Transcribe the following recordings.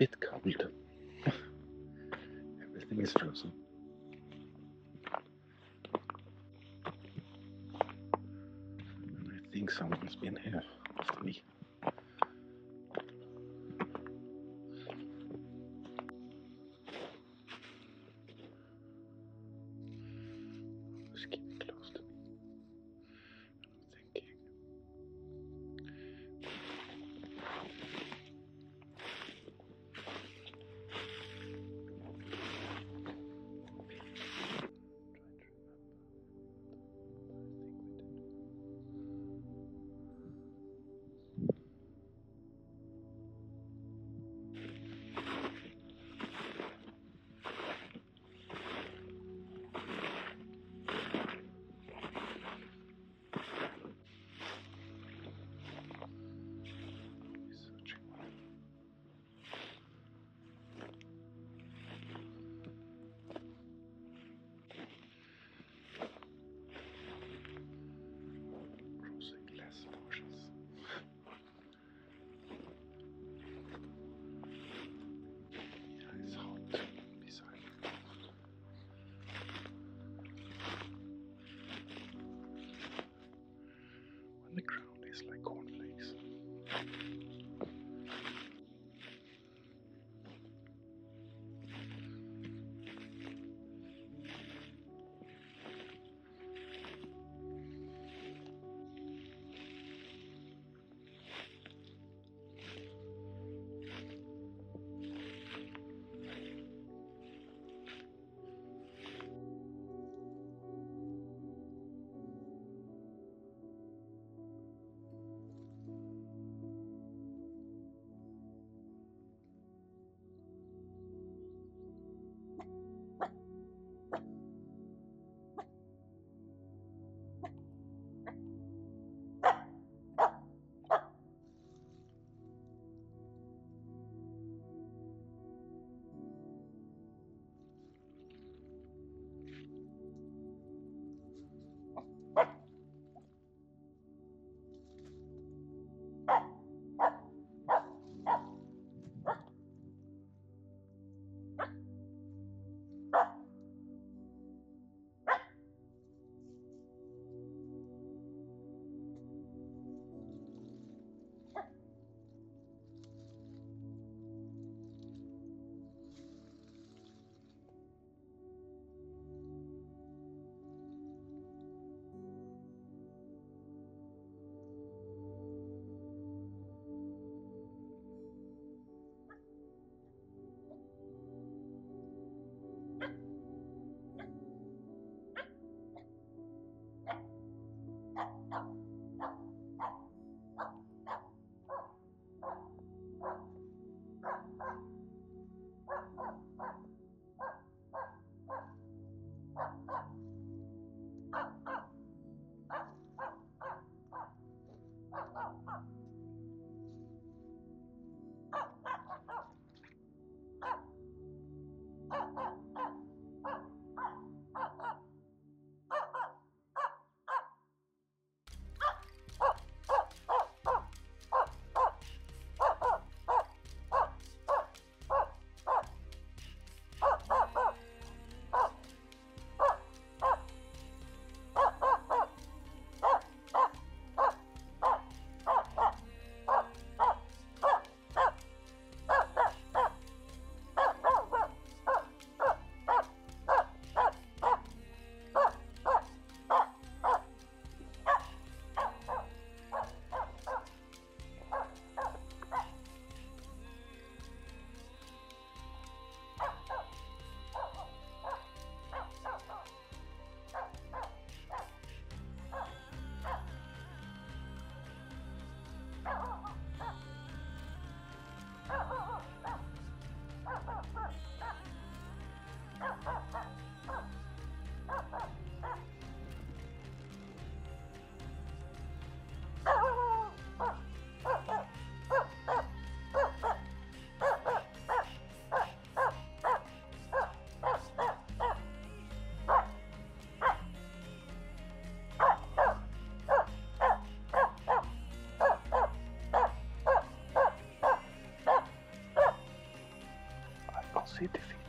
bit cold. Everything is frozen. And I think someone's been here after me. Just keep the like cornflakes. 7, 5.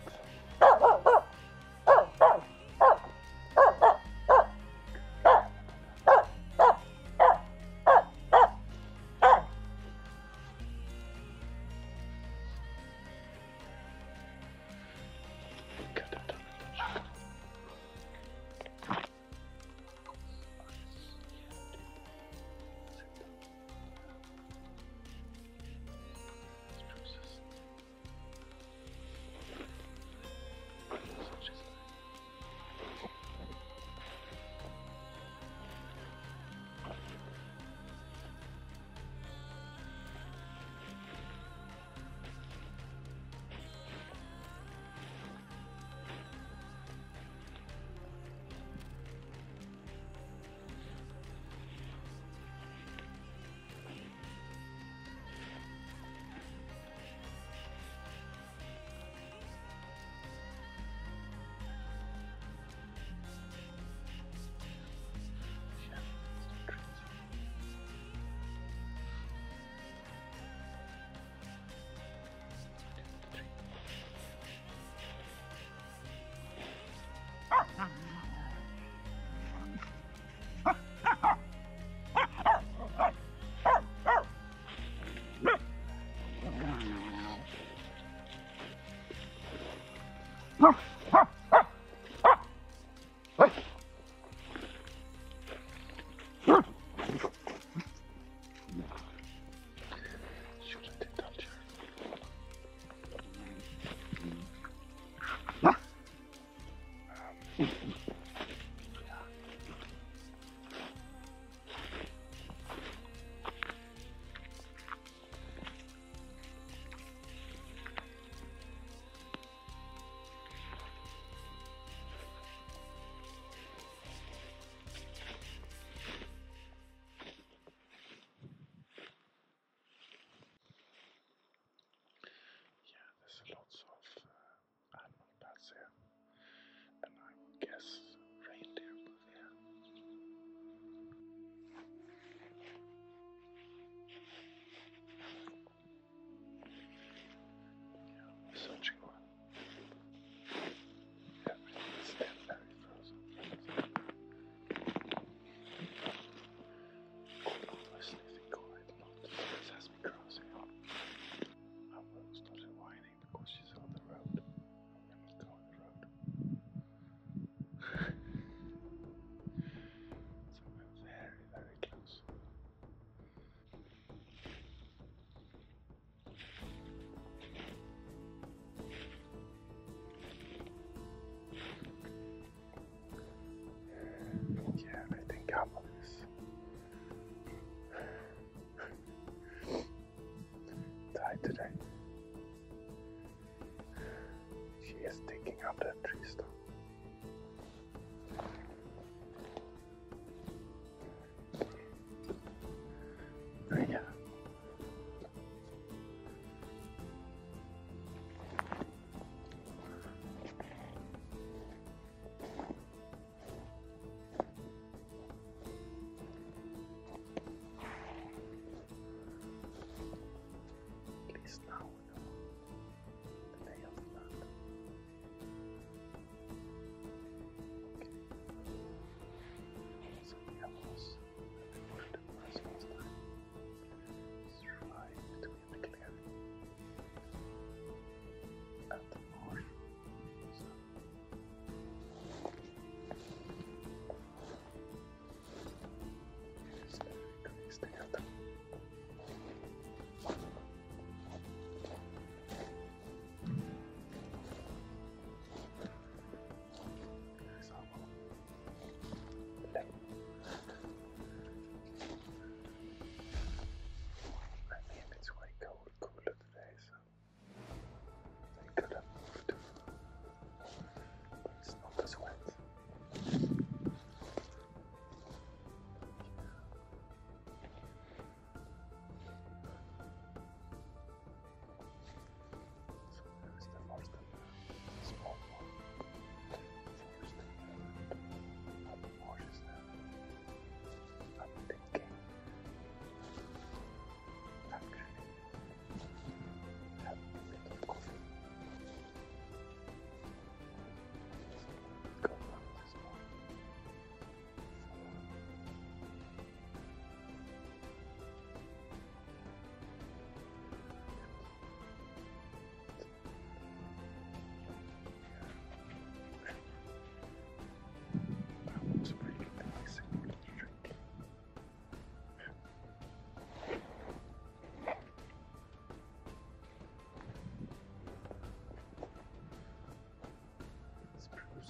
炮。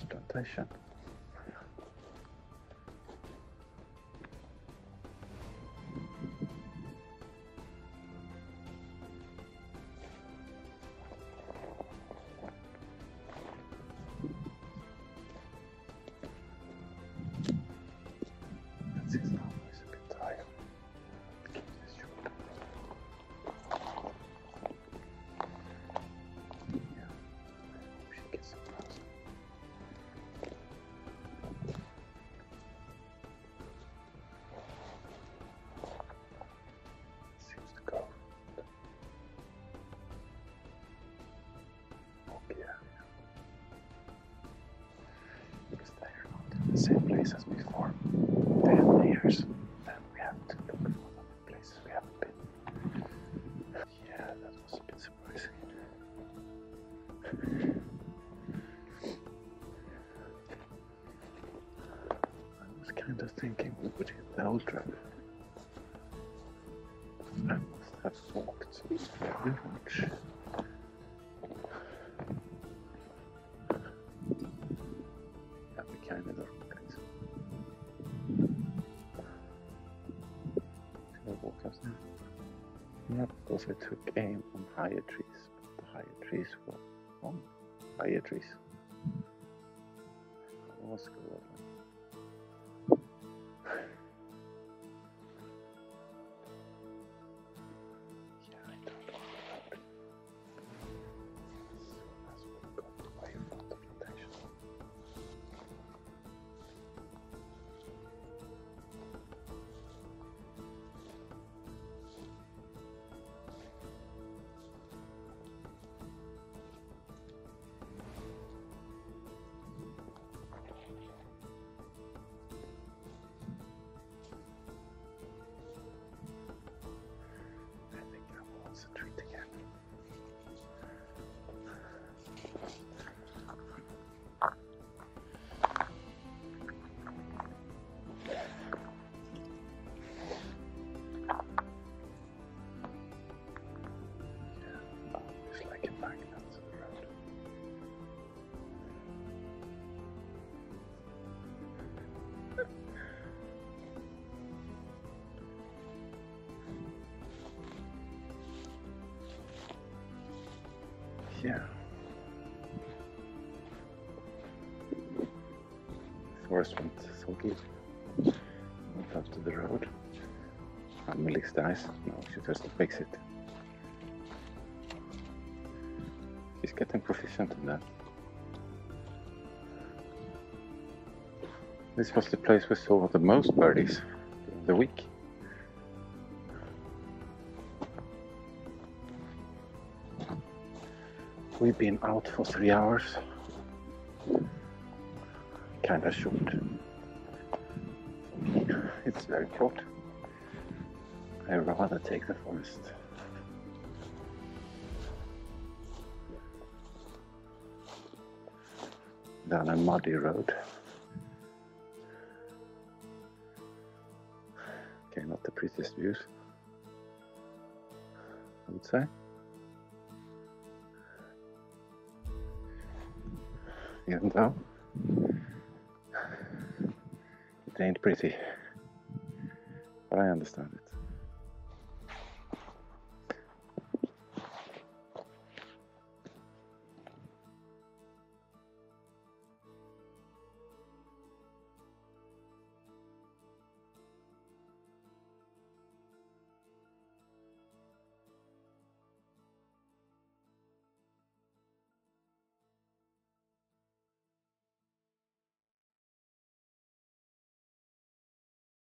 Plantation. Same place as before. They have layers, and we have to look for in places we haven't been. Yeah, that was a bit surprising. I was kind of thinking we would hit the ultra. I must have walked very much. I took aim on higher trees, but the higher trees were on higher trees. What's going on? Forest went so good. Went up to the road. Amelix dies. Now she has to fix it. She's getting proficient in that. This was the place we saw the most birdies the week. We've been out for three hours. Kinda short. It's very short. I'd rather take the forest. Down a muddy road. Okay, not the prettiest views. I would say. Even though it ain't pretty. But I understand it.